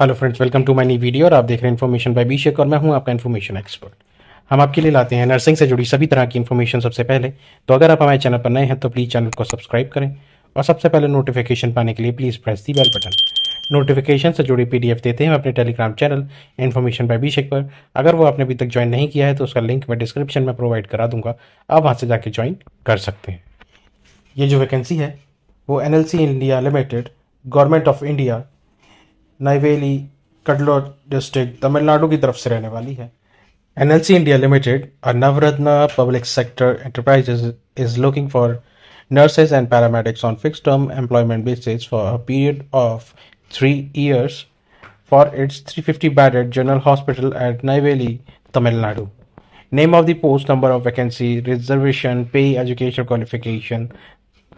Hello friends welcome to my new video और आप देख रहे हैं इन्फॉर्मेशन बाय बीशेक और मैं हूँ आपका इन्फॉर्मेशन एक्सपर्ट हम आपके लिए लाते हैं नर्सिंग से जुड़ी सभी तरह की इन्फॉर्मेशन सबसे पहले। तो अगर आप हमारे चैनल पर नए हैं तो प्लीज़ चैनल को सब्सक्राइब करें और सबसे पहले नोटिफिकेशन पाने के लिए please press the bell button notification से जुड़ी पीडीएफ देते हैं अपने Telegram channel information by Abhishek पर। अगर वो आपने अभी तक ज्वाइन नहीं किया है तो उसका लिंक मैं डिस्क्रिप्शन में प्रोवाइड करा दूँगा। आप वहाँ से जाके ज्वाइन कर सकते हैं। ये जो वैकेंसी है, वो NLC India Limited Government of India Neyveli Cuddalore district Tamil Nadu की तरफ़ से रहने वाली है। एनएलसी इंडिया लिमिटेड और Navratna public sector enterprise is looking for nurses and paramedics on fix term employment basis for a period of three years for its three fifty bedded general hospital at Neyveli Tamil Nadu name of the post number of vacancy reservation pay education qualification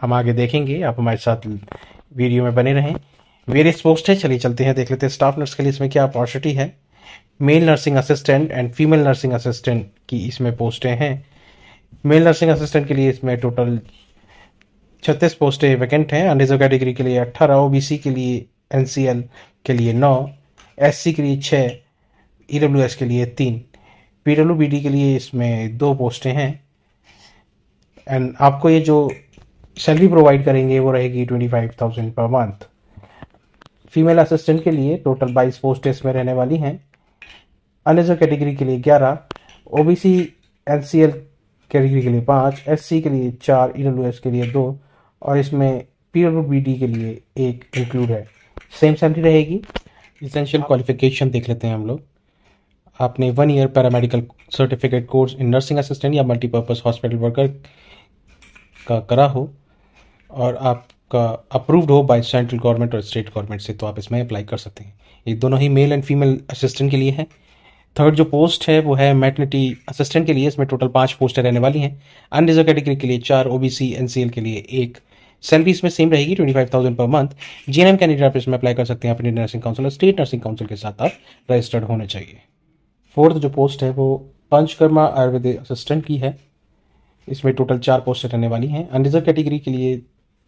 हम आगे देखेंगे। आप हमारे साथ video में बने रहें। Various post है, चलिए चलते हैं, देख लेते हैं स्टाफ नर्स के लिए इसमें क्या अपॉर्चुनिटी है। Male nursing assistant and female nursing assistant की इसमें पोस्टें हैं। मेल नर्सिंग असिस्टेंट के लिए इसमें टोटल छत्तीस पोस्टें वैकेंट हैं। अनरिजर्व कैटेगरी के लिए अट्ठारह ओबीसी के लिए एनसीएल के लिए नौ एससी के लिए छः ईडब्ल्यूएस के लिए तीन पीडब्ल्यूबीडी के लिए इसमें दो पोस्टें हैं। एंड आपको ये जो सैलरी प्रोवाइड करेंगे, वो रहेगी twenty five thousand per month female assistant के लिए टोटल बाईस पोस्ट इसमें रहने वाली हैं। अनरिजर्व कैटेगरी के लिए ग्यारह O B C N C L category के लिए पाँच एस सी के लिए चार ई डब्ल्यू एस के लिए दो और इसमें पी डब्ल्यू बी डी के लिए एक इंक्लूड है। सेम सैलरी रहेगी। इसेंशियल क्वालिफिकेशन देख लेते हैं हम लोग। आपने one year paramedical certificate course in nursing assistant या मल्टीपर्पज़ हॉस्पिटल वर्कर का करा हो और आप का अप्रूव्ड हो बाय सेंट्रल गवर्नमेंट और स्टेट गवर्नमेंट से तो आप इसमें अप्लाई कर सकते हैं। ये दोनों ही मेल एंड फीमेल असिस्टेंट के लिए है। थर्ड जो पोस्ट है, वो है मैटर्निटी असिस्टेंट के लिए। इसमें टोटल पाँच पोस्टें रहने वाली हैं। अनरिजर्व कैटेगरी के लिए चार ओबीसी एनसीएल के लिए एक। सैलरी इसमें सेम रहेगी twenty five thousand per month G N M candidate आप इसमें अप्लाई कर सकते हैं। अपनी नर्सिंग काउंसिल और स्टेट नर्सिंग काउंसिल के साथ आप रजिस्टर्ड होने चाहिए। फोर्थ जो पोस्ट है, वो पंचकर्मा आयुर्वेदिक असिस्टेंट की है। इसमें टोटल चार पोस्टें रहने वाली हैं। अनरिजर्व कैटेगरी के लिए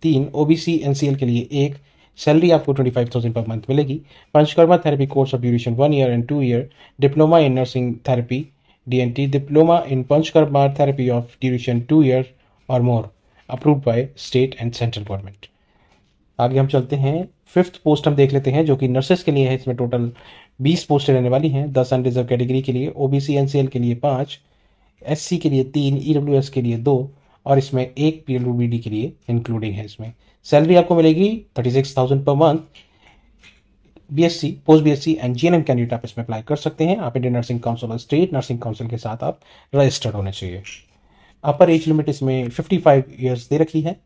तीन ओबीसी एनसीएल के लिए एक सैलरी आपको twenty five thousand per month मिलेगी panchakarma therapy course of duration one year and two year diploma in nursing therapy DNT diploma in panchakarma therapy of duration two year और more approve by state and central government आगे हम चलते हैं। Fifth post हम देख लेते हैं, जो कि नर्सेस के लिए है। इसमें टोटल बीस पोस्टें रहने वाली हैं। दस अनरिजर्व कैटेगरी के लिए ओबीसी एनसीएल के लिए पाँच एससी के लिए तीन ईडब्ल्यूएस के लिए दो और इसमें एक पी एल बी डी के लिए इंक्लूडिंग है इसमें। सैलरी आपको मिलेगी thirty six thousand per month B S C post B S C and GNM candidate आप इसमें अप्लाई कर सकते हैं। आप इंडियन नर्सिंग काउंसिल और स्टेट नर्सिंग काउंसिल के साथ आप रजिस्टर्ड होने चाहिए। अपर एज लिमिट इसमें 55 ईयर्स दे रखी है।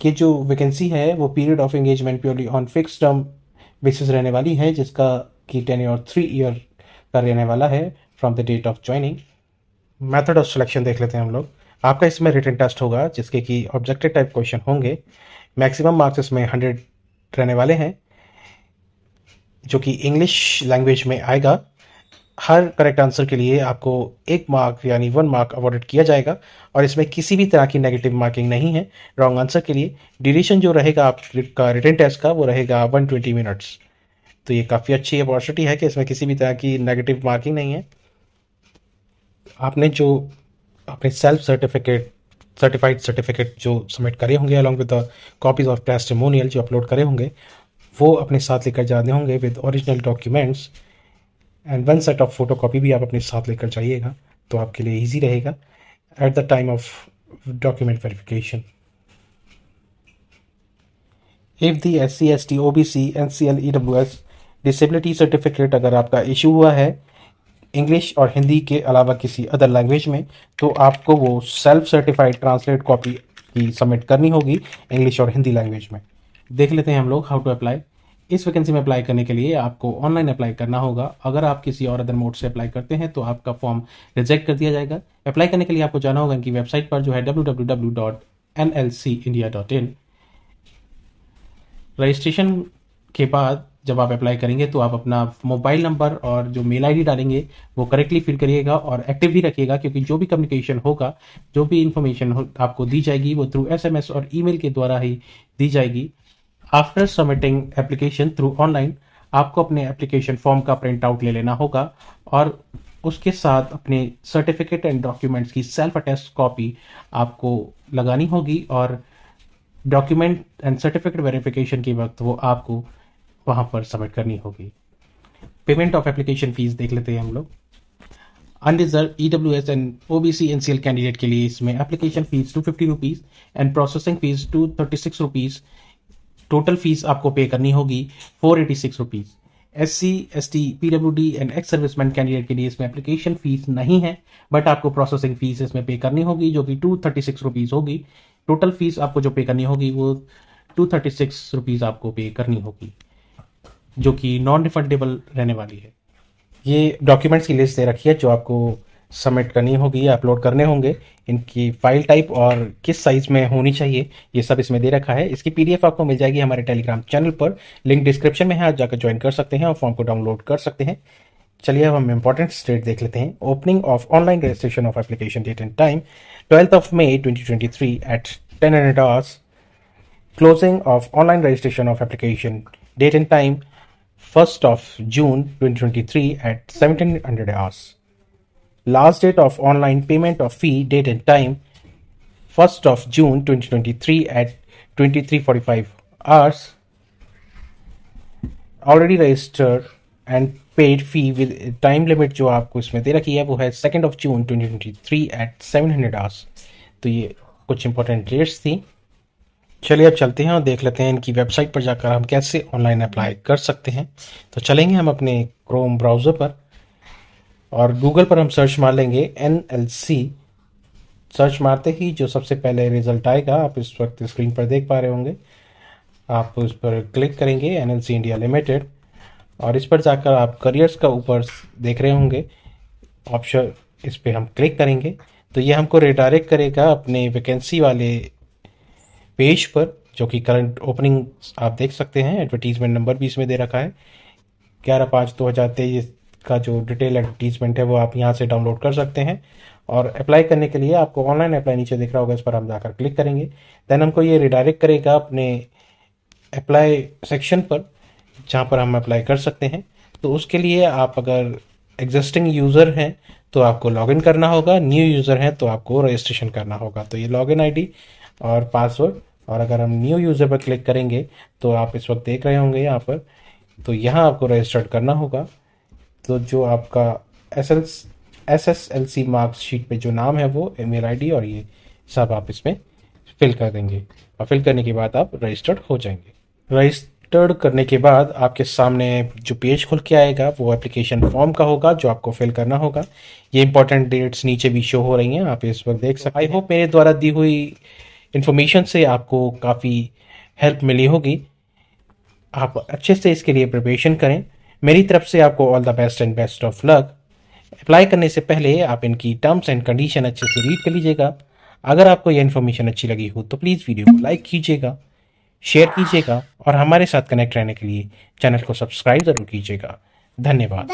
ये जो वैकेंसी है, वो period of engagement purely on fix term basis रहने वाली है, जिसका की टेन और थ्री ईयर का रहने वाला है from the date of joining method of selection देख लेते हैं हम लोग। आपका इसमें रिटर्न टेस्ट होगा, जिसके कि ऑब्जेक्टिव टाइप क्वेश्चन होंगे। मैक्सिमम मार्क्स इसमें हंड्रेड रहने वाले हैं, जो कि इंग्लिश लैंग्वेज में आएगा। हर करेक्ट आंसर के लिए आपको एक मार्क यानी वन मार्क अवॉर्डेड किया जाएगा, और इसमें किसी भी तरह की नेगेटिव मार्किंग नहीं है। रॉन्ग आंसर के लिए ड्यूरेशन जो रहेगा आपका रिटर्न टेस्ट का, वो रहेगा वन ट्वेंटी मिनट्स तो ये काफ़ी अच्छी अपॉर्चुनिटी है कि इसमें किसी भी तरह की नेगेटिव मार्किंग नहीं है। आपने जो अपने सेल्फ सर्टिफिकेट सर्टिफाइड सर्टिफिकेट जो सबमिट करे होंगे along with the copies of testimonial जो अपलोड करे होंगे, वो अपने साथ लेकर जाने होंगे with original documents and one set of photo copy भी आप अपने साथ लेकर जाइएगा तो आपके लिए ईजी रहेगा at the time of document verification if the S C S T O B C N C L E W S disability certificate अगर आपका इशू हुआ है इंग्लिश और हिंदी के अलावा किसी अदर लैंग्वेज में तो आपको वो सेल्फ सर्टिफाइड ट्रांसलेट कॉपी की सबमिट करनी होगी इंग्लिश और हिंदी लैंग्वेज में। देख लेते हैं हम लोग हाउ टू अप्लाई इस वैकेंसी में अप्लाई करने के लिए आपको ऑनलाइन अप्लाई करना होगा। अगर आप किसी और अदर मोड से अप्लाई करते हैं तो आपका फॉर्म रिजेक्ट कर दिया जाएगा। अप्लाई करने के लिए आपको जाना होगा इनकी वेबसाइट पर जो है डब्ल्यू रजिस्ट्रेशन के बाद जब आप अप्लाई करेंगे तो आप अपना मोबाइल नंबर और जो मेल आईडी डालेंगे, वो करेक्टली फिल करिएगा और एक्टिव भी रखिएगा, क्योंकि जो भी कम्युनिकेशन होगा, जो भी इंफॉर्मेशन आपको दी जाएगी, वो थ्रू एसएमएस और ईमेल के द्वारा ही दी जाएगी। After submitting application through online आपको अपने एप्लीकेशन फॉर्म का प्रिंट आउट ले लेना होगा और उसके साथ अपने सर्टिफिकेट एंड डॉक्यूमेंट्स की सेल्फ अटेस्ट कॉपी आपको लगानी होगी और डॉक्यूमेंट एंड सर्टिफिकेट वेरिफिकेशन के वक्त वो आपको वहाँ पर सबमिट करनी होगी। पेमेंट ऑफ़ एप्लीकेशन फ़ीस देख लेते हैं हम लोग। Unreserve E W S and O B C N C L candidate के लिए इसमें application fees two fifty rupees and processing fees two thirty six rupees total fees आपको पे करनी होगी four eighty six rupees S C S T P W D and ex serviceman candidate के लिए इसमें application fees नहीं है but आपको processing fees इसमें पे करनी होगी, जो कि टू थर्टी सिक्स रुपीज़ होगी। टोटल फ़ीस आपको जो पे करनी होगी, वो टू थर्टी सिक्स रुपीज़ आपको पे करनी होगी। जो कि नॉन रिफंडेबल रहने वाली है। ये डॉक्यूमेंट्स की लिस्ट दे रखी है जो आपको सबमिट करनी होगी या अपलोड करने होंगे। इनकी फ़ाइल टाइप और किस साइज़ में होनी चाहिए, ये सब इसमें दे रखा है। इसकी पीडीएफ आपको मिल जाएगी हमारे टेलीग्राम चैनल पर। लिंक डिस्क्रिप्शन में है, आप जाकर ज्वाइन कर सकते हैं और फॉर्म को डाउनलोड कर सकते हैं। चलिए अब हम इंपॉर्टेंट स्टेट देख लेते हैं। Opening of online registration of application date and time twelfth of May 2023 at 10 hundred hours closing of online registration of application date and time first of June 2023 at 1700 hours last date of online payment of fee date and time 1st of June 2023 at 23:45 hours already registered and paid fee with time limit जो आपको इसमें दे रखी है वो है second of June 2023 at 700 hours तो ये कुछ इंपॉर्टेंट डेट्स थी चलिए अब चलते हैं और देख लेते हैं इनकी वेबसाइट पर जाकर हम कैसे ऑनलाइन अप्लाई कर सकते हैं। तो चलेंगे हम अपने क्रोम ब्राउज़र पर और गूगल पर हम सर्च मार लेंगे एन एल सी सर्च मारते ही जो सबसे पहले रिज़ल्ट आएगा, आप इस वक्त स्क्रीन पर देख पा रहे होंगे। आप उस पर क्लिक करेंगे N L C India Limited और इस पर जाकर आप करियर्स का ऊपर देख रहे होंगे। ऑप्शन इस पर हम क्लिक करेंगे। तो ये हमको रिडायरेक्ट करेगा अपने वैकेंसी वाले पेज पर, जो कि करंट ओपनिंग आप देख सकते हैं एडवर्टीजमेंट नंबर भी इसमें दे रखा है। ग्यारह पाँच दो हज़ार तेईस का जो डिटेल एडवर्टीजमेंट है, वो आप यहाँ से डाउनलोड कर सकते हैं। और अप्लाई करने के लिए आपको ऑनलाइन अप्लाई नीचे दिख रहा होगा, इस पर हम जाकर क्लिक करेंगे। देन हमको ये रिडायरेक्ट करेगा अपने अप्लाई सेक्शन पर, जहाँ पर हम अप्लाई कर सकते हैं। तो उसके लिए आप अगर एग्जिस्टिंग यूज़र हैं तो आपको लॉगिन करना होगा। न्यू यूज़र हैं तो आपको रजिस्ट्रेशन करना होगा। तो ये लॉगिन आईडी और पासवर्ड और अगर हम न्यू यूज़र पर क्लिक करेंगे तो आप इस वक्त देख रहे होंगे यहाँ पर तो यहाँ आपको रजिस्टर्ड करना होगा। तो जो आपका S L S S L C marks sheet पे जो नाम है वो ईमेल आईडी और ये सब आप इसमें फिल कर देंगे। और फिल करने के बाद आप रजिस्टर्ड हो जाएँगे। रजिस्टर्ड करने के बाद आपके सामने जो पेज खुल के आएगा, वो एप्लीकेशन फॉर्म का होगा, जो आपको फिल करना होगा। ये इंपॉर्टेंट डेट्स नीचे भी शो हो रही हैं, आप इस वक्त देख सकते आई होप मेरे द्वारा दी हुई इन्फॉर्मेशन से आपको काफ़ी हेल्प मिली होगी। आप अच्छे से इसके लिए प्रिपरेशन करें। मेरी तरफ़ से आपको all the best and best of luck apply करने से पहले आप इनकी टर्म्स एंड कंडीशन अच्छे से रीड कर लीजिएगा। अगर आपको यह इन्फॉर्मेशन अच्छी लगी हो तो प्लीज़ वीडियो को लाइक कीजिएगा शेयर कीजिएगा और हमारे साथ कनेक्ट रहने के लिए चैनल को सब्सक्राइब ज़रूर कीजिएगा। धन्यवाद।